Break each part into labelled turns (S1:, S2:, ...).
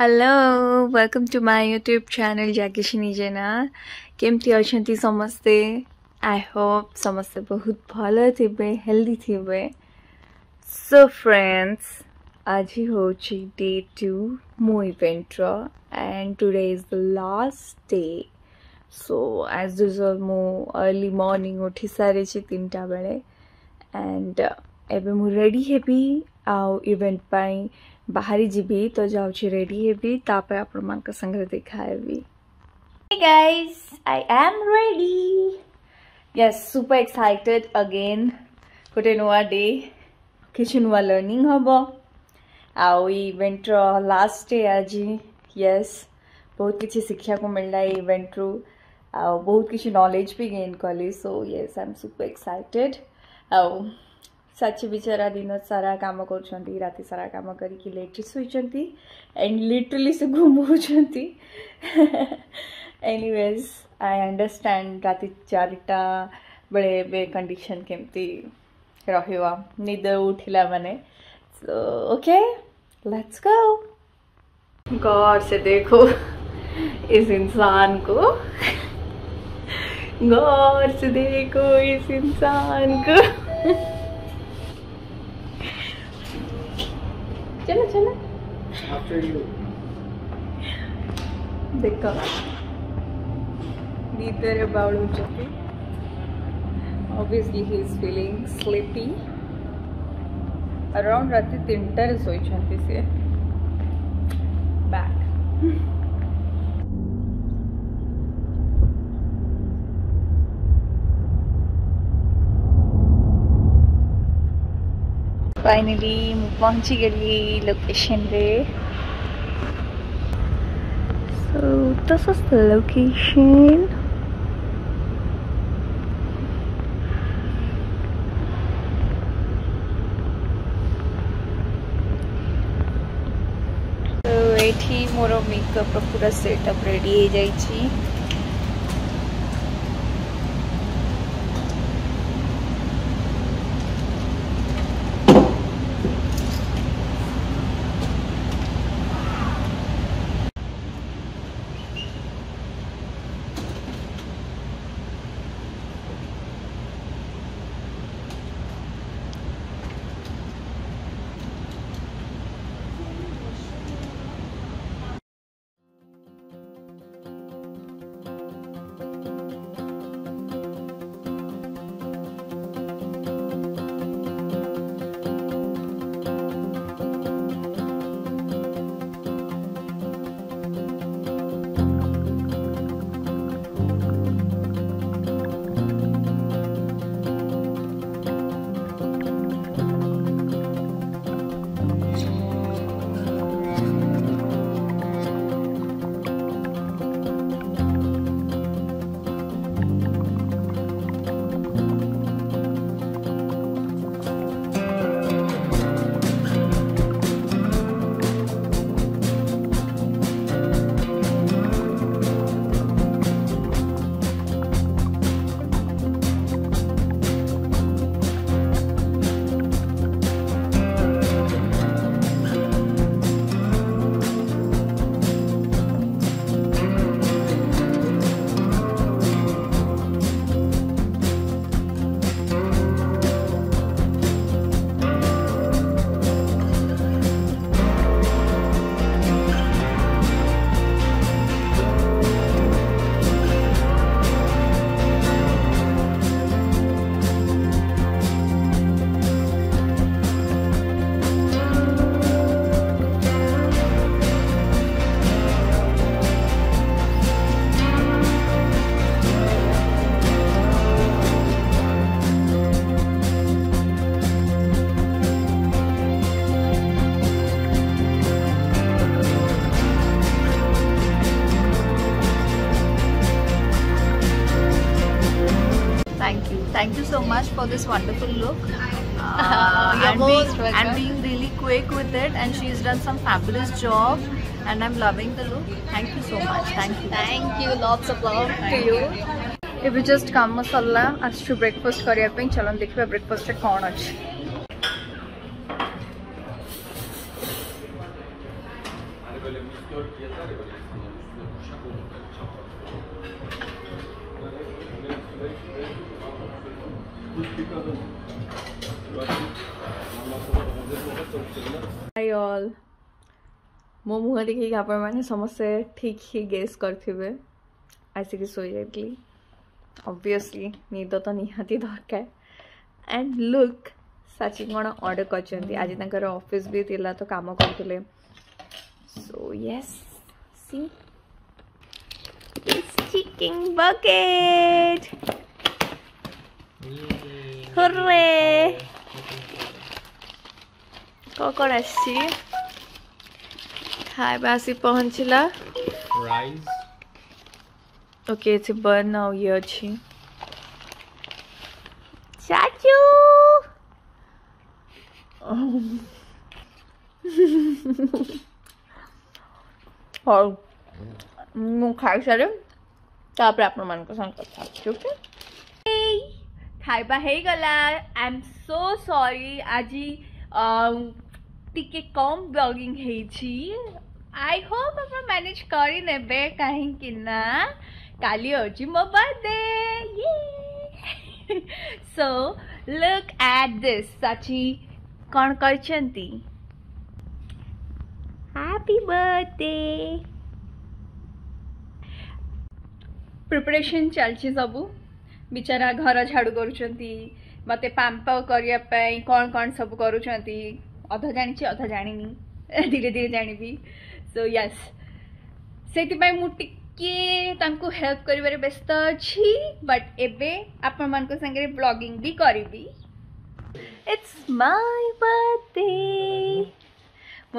S1: Hello welcome to my YouTube channel Jackie सिनिजेना କେମିତି ଅଛନ୍ତି ସମସ୍ତେ ଆଇ ହୋପ୍ ସମସ୍ତେ ବହୁତ ଭଲ ଥିବେ ହେଲ୍ଦି ଥିବେ ସୋ ଫ୍ରେଣ୍ଡସ୍ ଆଜି ହେଉଛି ଡେ ଟୁ ମୋ ଇଭେଣ୍ଟର and today is the last day so as usual ମୁଁ ଅର୍ଲି ମର୍ଣ୍ଣିଂ ଉଠିସାରିଛି ତିନିଟା ବେଳେ ଆଣ୍ଡ एवं मुझे रेडी हेबी आउ इवेंट पाई बाहरी जीबी तो जाऊँ रेडी हेबी ताप आपण मान संग देखा guys I am ready yes super excited again गोटे नुआ डे कि नुआ लर्णिंग हम आउ इवेंटर लास्ट डे आज यस बहुत किसी शिक्षा को मिलला ये इवेंट रु आ बहुत किसी नॉलेज भी गेन कली so yes I am super excited आउ साछी बिचारा दिन सारा कम कर रात सारा कम कर लिटरली से घुमाऊ एनिवेज आई अंडरस्टैंड रात चारटा बड़े बे कंडीशन केमती रहा निद उठला मैंने ओके लेट्स गो गौर से देखो इस इंसान को गौर से देखो इस इंसान को चले
S2: आफ्टर यू
S1: देखो नीतर अबाउट हो चुके obviously he is feeling sleepy around राति तीनटारे शोच से बैक फाइनली पहुंची गई लोकेशन पे so this is the location more makeup पूरा सेटअप रेडी हो जाएगी
S3: thank you so much for this wonderful look. Uh, and, being, and being really quick with it and she's done some fabulous job and I'm loving the look. Thank you so much. Thank you. Thank you. Lots of love thank to you.
S1: If just ଏବେ just ask ସରିଲା breakfast, breakfast କରିବା ପାଇଁ ଚାଲନ୍ତୁ ଦେଖିବା breakfast କ'ଣ ଅଛି मो मुह देख मैंने समस्त ठीक ही गेस करेंगे आसिक शोली निद तो निहाती दरकार एंड लुक साची कौन अर्डर कर भी थी तो कम करें so yes see it's chicken bucket
S2: Yay. hooray
S1: কখন আসছি হাই বাসি পৌঁছিলা
S2: rice
S1: okay it's burn now ইয়ে Oh. હું ખાઈ સારે તો આપણે આપણું મનપસંદ કરતા આપીશું ઓકે ખાઈબા હે ગલા આઈ એમ સો સોરી આજી ଟିକେ କମ୍ ବ୍ଲଗିଂ ହେଇଛି ଆଇ ହୋପ୍ ଆପଣ ମ୍ୟାନେଜ୍ କରିନେବେ କାହିଁକି ନା କାଲି ହେଉଛି ମୋ birthday so look at this Sachi କ'ଣ କରିଛନ୍ତି हैप्पी बर्थडे प्रिपरेशन चलती सब बिचारा घर झाड़ू कर मत पाप करने कौन कौन सब कर अध जानी अध जानी धीरे धीरे जानवी सो यस से मुझे हेल्प करस्त अच्छी बट एबे आपण मान संगे ब्लगिंग भी करी it's my birthday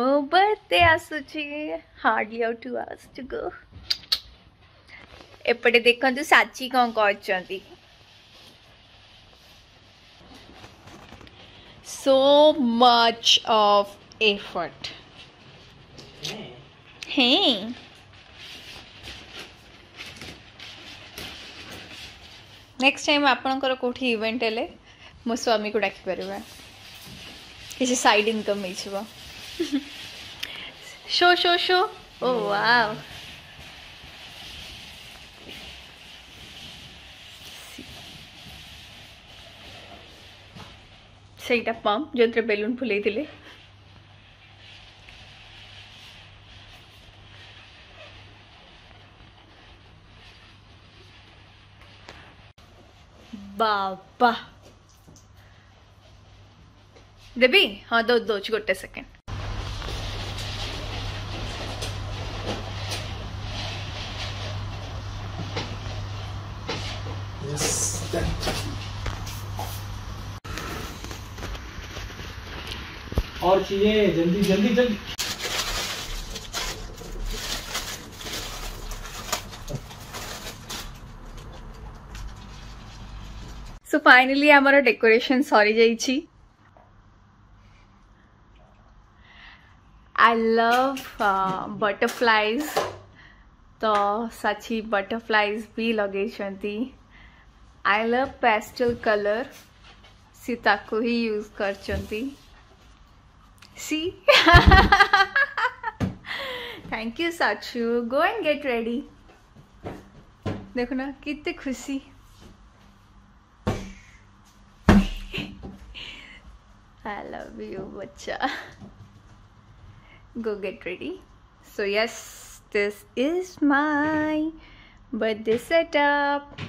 S1: Oh, birthday, Asuchi. Hardly out two hours to go. ଏପଟେ ଦେଖନ୍ତୁ ସାଚି କ'ଣ କରିଛନ୍ତି so much of effort.
S2: Hey.
S1: hey. Next time ଆପଣଙ୍କର କେଉଁଠି ଇଭେଣ୍ଟ ହେଲେ ମୋ ସ୍ୱାମୀକୁ ଡାକିପାରିବା କିଛି ସାଇଡ଼୍ ଇନକମ୍ ହେଇଯିବ show, show, show. Oh, wow. ସେଇଟା ପମ୍ପ ଯେଉଁଥିରେ ବେଲୁନ୍ ଫୁଲେଇଥିଲେ ବାବା ଦେବି ହଁ ଦଉଛି ଗୋଟେ ସେକେଣ୍ଡ
S2: चाहिए जल्दी जल्दी जल्दी
S1: सो फाइनली आमर डेकोरेशन सरी जा आई लव बटरफ्लाइज तो साची बटरफ्लाइज भी लगे आई लव पेस्टल कलर सी ताकू ही यूज कर See? Thank you, Sachu. Go and get ready. Dekhuna, kitte khushi. I love you, bacha. Go get ready. So yes, this is my birthday setup.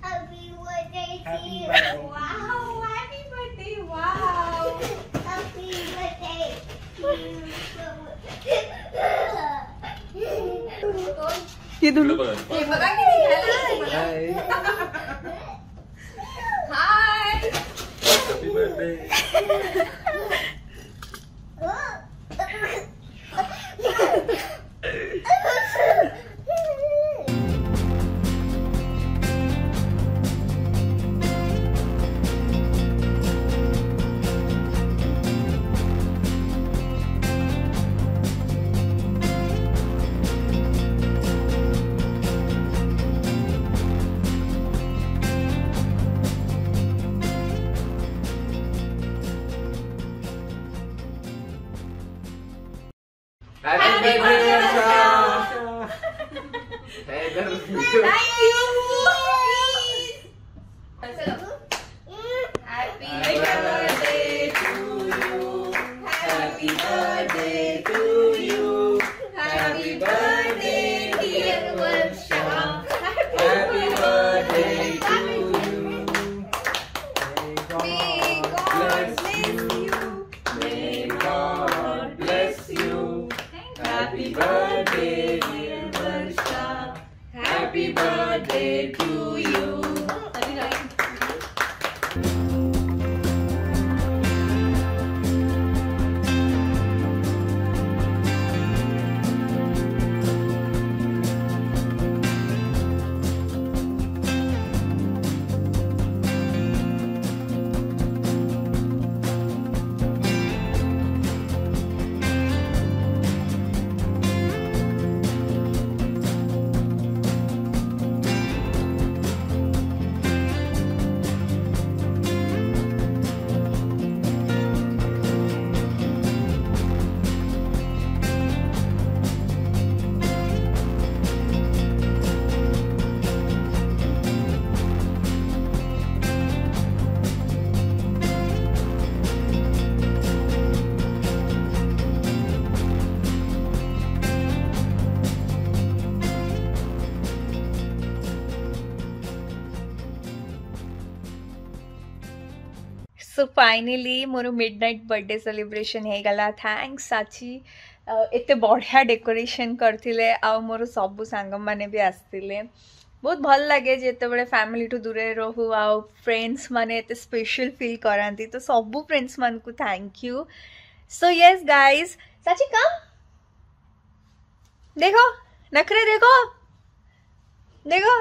S1: Happy birthday
S2: to you.
S1: Wow. ये दोनों हाय
S3: Happy birthday, Happy birthday, Thank
S1: you. So finally more midnight birthday celebration हो गला thanks साची एत बढ़िया decoration करते मोर सब सांग मैंने भी आसते बहुत भल लगे बड़े फैमिली टू दूर रहू आ फ्रेंड्स मैंने स्पेशल फील करती तो सब फ्रेंड्स मान को thank you so yes guys Sachi come देखो नखरे देखो देखो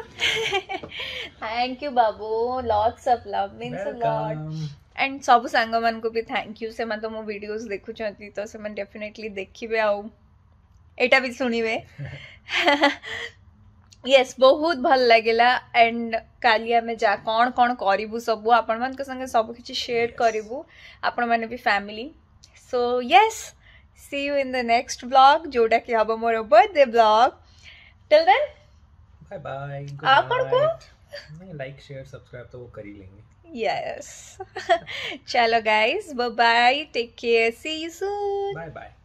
S1: thank you Babu lots of love means
S2: lot
S1: and सब सांग मान को भी थैंक यू से मैं तो मो वीडियोस देखु चंती तो से मैं डेफिनेटली देखिबे आउ एटा भी सुनिबे यस बहुत भल लागेला एंड काली आमे जा कोन कोन करिबु सब आपन मान के संगे सब किछ शेयर करिबु आपन माने भी family so yes see you in the next blog जोडा के हबो मोर birthday blog till then
S2: bye bye आपन को नहीं लाइक शेयर सब्सक्राइब तो वो कर ही लेंगे
S1: यस चलो guys bye bye take care see you soon
S2: bye bye